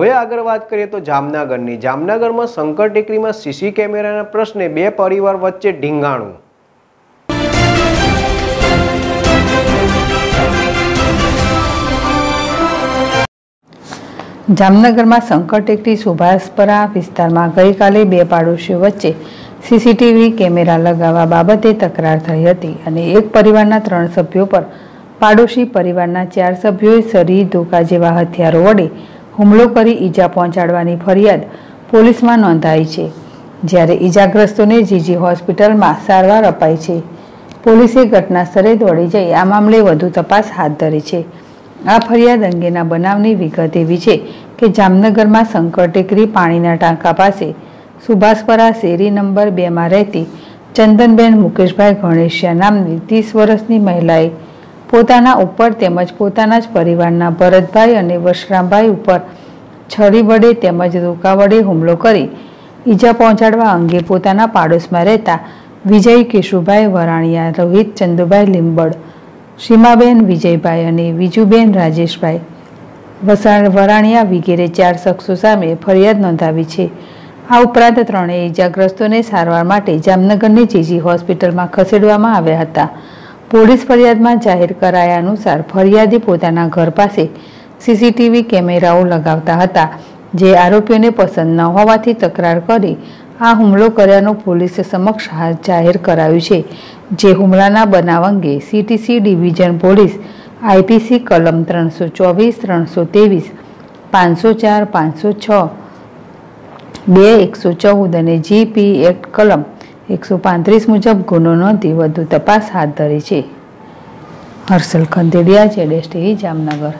હવે આગળ વાત કરીએ તો જામનગરની. જામનગરમાં શંકર ટેકરીમાં સીસી કેમેરાના પ્રશ્ને બે પરિવાર વચ્ચે ઢીંગાણું. જામનગરમાં શંકર ટેકરી સુભાષપરા વિસ્તારમાં ગઈકાલે બે પાડોશીઓ વચ્ચે સીસીટીવી કેમેરા લગાવવા બાબતે તકરાર થઈ હતી અને એક પરિવારના ત્રણ સભ્યો પર પાડોશી પરિવારના ચાર સભ્યોએ સરી, ધોકા જેવા હથિયારો વડે હુમલો કરી ઈજા પહોંચાડવાની ફરિયાદ પોલીસમાં નોંધાઈ છે. જ્યારે ઈજાગ્રસ્તોને જીજી હોસ્પિટલમાં સારવાર અપાઈ છે. પોલીસે ઘટના સ્થળે દોડી જઈ આ મામલે વધુ તપાસ હાથ ધરી છે. આ ફરિયાદ અંગેના બનાવની વિગત એવી છે કે જામનગરમાં શંકર ટેકરી પાણીના ટાંકા પાસે સુભાષપરા શેરી નંબર બેમાં રહેતી ચંદનબેન મુકેશભાઈ ગણેશિયા નામની ત્રીસ વર્ષની મહિલાએ પોતાના ઉપર તેમજ પોતાના જ પરિવારના ભરતભાઈ અને વશરામભાઈ ઉપર છરી વડે તેમજ રોકા વડે હુમલો કરી ઈજા પહોંચાડવા અંગે પોતાના પાડોશમાં રહેતા વિજય કેશુભાઈ વરાણિયા, રોહિત ચંદુભાઈ લીંબડ, સીમાબેન વિજયભાઈ અને વિજુબેન રાજેશભાઈ વસાણ વરાણિયા વગેરે ચાર શખ્સો સામે ફરિયાદ નોંધાવી છે. આ ઉપરાંત ત્રણેય ઈજાગ્રસ્તોને સારવાર માટે જામનગરની જીજી હોસ્પિટલમાં ખસેડવામાં આવ્યા હતા. પોલીસ ફરિયાદમાં જાહેર કરાયા અનુસાર ફરિયાદી પોતાના ઘર પાસે સીસીટીવી કેમેરાઓ લગાવતા હતા, જે આરોપીઓને પસંદ ન હોવાથી તકરાર કરી આ હુમલો કર્યાનો પોલીસ સમક્ષ જાહેર કરાયું છે, જે હુમલાના બનાવ અંગે સીટીસી ડિવિઝન પોલીસ આઈપીસી કલમ ત્રણસો ચોવીસ, ત્રણસો ત્રેવીસ, પાંચસો ચાર, પાંચસો છ, બે એકસો ચૌદ અને જીપી એક્ટ કલમ એકસો પાંત્રીસ મુજબ ગુનો નોંધી વધુ તપાસ હાથ ધરી છે. હર્ષલ ખંદેડિયા, જેડેશ ટીવી, જામનગર.